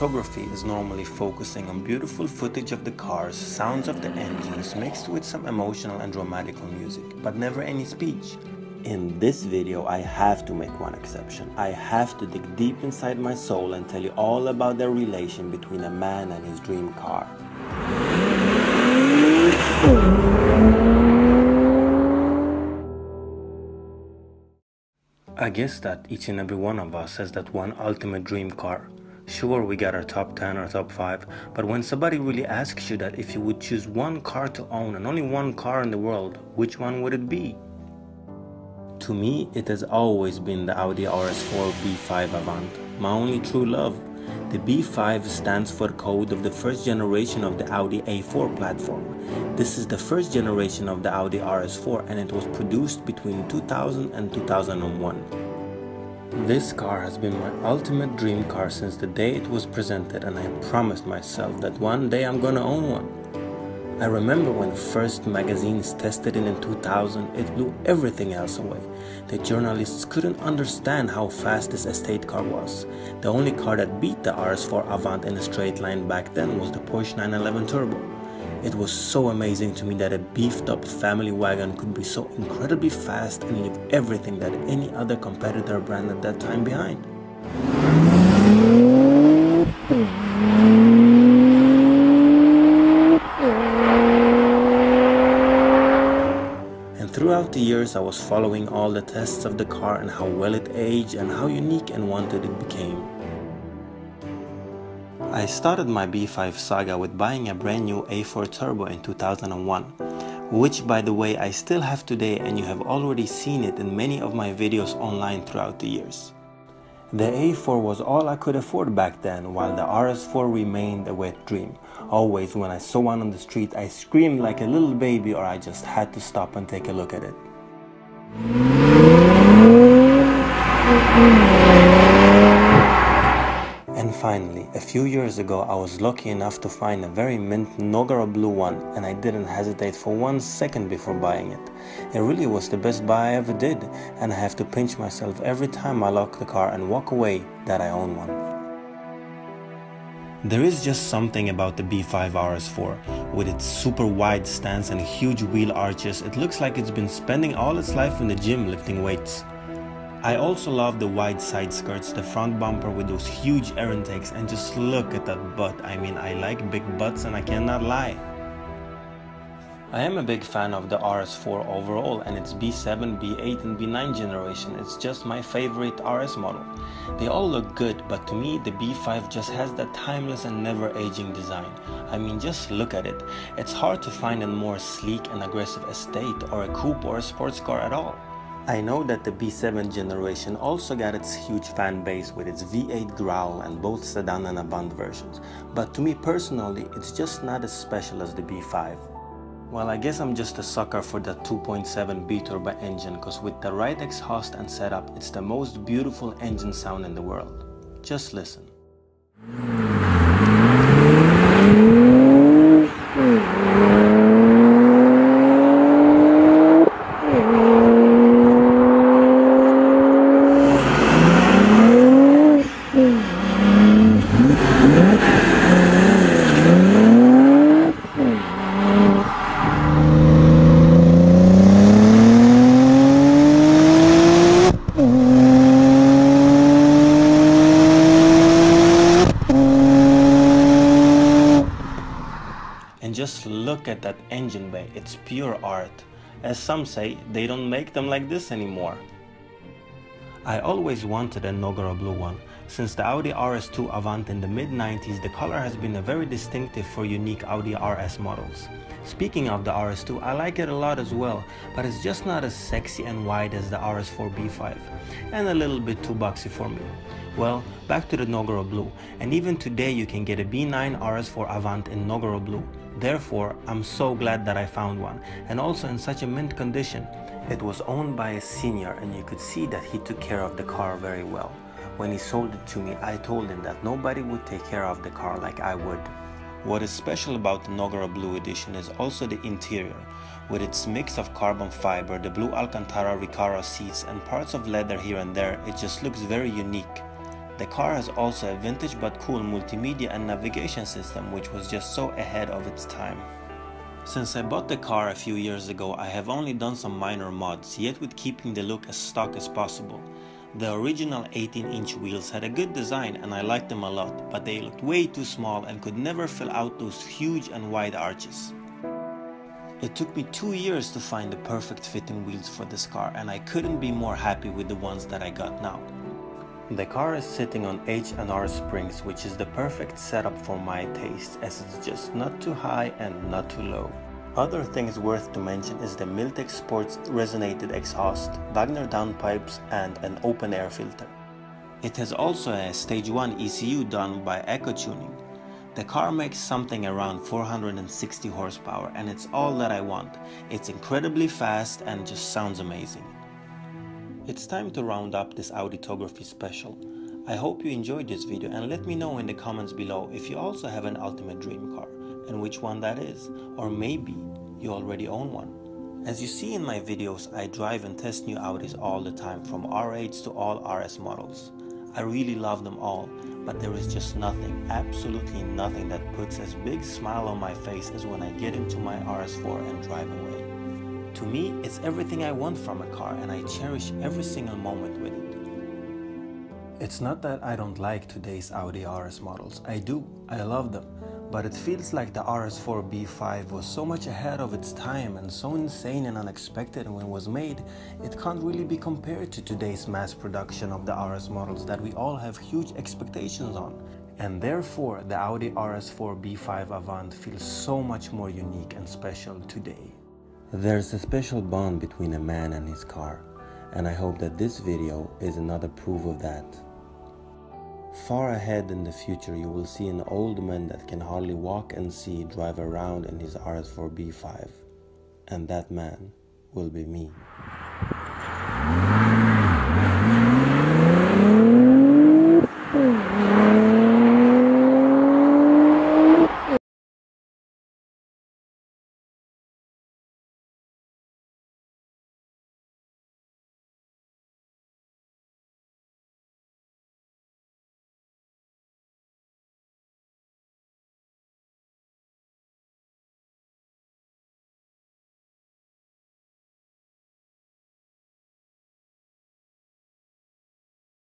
photography is normally focusing on beautiful footage of the cars, sounds of the engines mixed with some emotional and dramatical music, but never any speech. In this video, I have to make one exception. I have to dig deep inside my soul and tell you all about the relation between a man and his dream car. I guess that each and every one of us has that one ultimate dream car. Sure, we got our top 10 or top 5, but when somebody really asks you that if you would choose one car to own and only one car in the world, which one would it be? To me, it has always been the Audi RS4 B5 Avant, my only true love. The B5 stands for code of the first generation of the Audi A4 platform. This is the first generation of the Audi RS4 and it was produced between 2000 and 2001. This car has been my ultimate dream car since the day it was presented and I promised myself that one day I'm gonna own one. I remember when the first magazines tested it in 2000, it blew everything else away. The journalists couldn't understand how fast this estate car was. The only car that beat the RS4 Avant in a straight line back then was the Porsche 911 Turbo. It was so amazing to me that a beefed up family wagon could be so incredibly fast and leave everything that any other competitor brand at that time behind. And throughout the years, I was following all the tests of the car and how well it aged and how unique and wanted it became. I started my B5 saga with buying a brand new A4 Turbo in 2001, which by the way I still have today and you have already seen it in many of my videos online throughout the years. The A4 was all I could afford back then, while the RS4 remained a wet dream. Always when I saw one on the street, I screamed like a little baby or I just had to stop and take a look at it. Finally, a few years ago, I was lucky enough to find a very mint Nogaro blue one and I didn't hesitate for one second before buying it. It really was the best buy I ever did and I have to pinch myself every time I lock the car and walk away that I own one. There is just something about the B5 RS4. With its super wide stance and huge wheel arches, it looks like it's been spending all its life in the gym lifting weights. I also love the wide side skirts, the front bumper with those huge air intakes and just look at that butt. I mean, I like big butts and I cannot lie. I am a big fan of the RS4 overall and its B7, B8 and B9 generation. It's just my favorite RS model. They all look good, but to me the B5 just has that timeless and never aging design. I mean, just look at it. It's hard to find a more sleek and aggressive estate or a coupe or a sports car at all. I know that the B7 generation also got its huge fan base with its V8 growl and both sedan and Avant versions, but to me personally, it's just not as special as the B5. Well, I guess I'm just a sucker for the 2.7 B-turbo engine cause with the right exhaust and setup, it's the most beautiful engine sound in the world. Just listen. Just look at that engine bay, it's pure art. As some say, they don't make them like this anymore. I always wanted a Nogaro blue one. Since the Audi RS2 Avant in the mid-90s, the color has been a very distinctive for unique Audi RS models. Speaking of the RS2, I like it a lot as well, but it's just not as sexy and wide as the RS4 B5, and a little bit too boxy for me. Well, back to the Nogaro Blue, and even today you can get a B9 RS4 Avant in Nogaro Blue. Therefore, I'm so glad that I found one, and also in such a mint condition. It was owned by a senior and you could see that he took care of the car very well. When he sold it to me, I told him that nobody would take care of the car like I would. What is special about the Nogaro Blue Edition is also the interior. With its mix of carbon fiber, the blue Alcantara Recaro seats and parts of leather here and there, it just looks very unique. The car has also a vintage but cool multimedia and navigation system which was just so ahead of its time. Since I bought the car a few years ago, I have only done some minor mods, yet with keeping the look as stock as possible. The original 18 inch wheels had a good design and I liked them a lot, but they looked way too small and could never fill out those huge and wide arches. It took me two years to find the perfect fitting wheels for this car and I couldn't be more happy with the ones that I got now. The car is sitting on H&R springs which is the perfect setup for my taste as it's just not too high and not too low. Other things worth to mention is the Milltek Sports resonated exhaust, Wagner downpipes and an open air filter. It has also a stage 1 ECU done by Ecotuning. The car makes something around 460 horsepower and it's all that I want. It's incredibly fast and just sounds amazing. It's time to round up this Auditography special. I hope you enjoyed this video and let me know in the comments below if you also have an ultimate dream car and which one that is, or maybe you already own one. As you see in my videos, I drive and test new Audis all the time from R8s to all RS models. I really love them all, but there is just nothing, absolutely nothing that puts as big smile on my face as when I get into my RS4 and drive away. To me, it's everything I want from a car and I cherish every single moment with it. It's not that I don't like today's Audi RS models, I do, I love them, but it feels like the RS4 B5 was so much ahead of its time and so insane and unexpected when it was made, it can't really be compared to today's mass production of the RS models that we all have huge expectations on. And therefore, the Audi RS4 B5 Avant feels so much more unique and special today. There's a special bond between a man and his car, and I hope that this video is another proof of that. Far ahead in the future, you will see an old man that can hardly walk and see drive around in his RS4 B5, and that man will be me.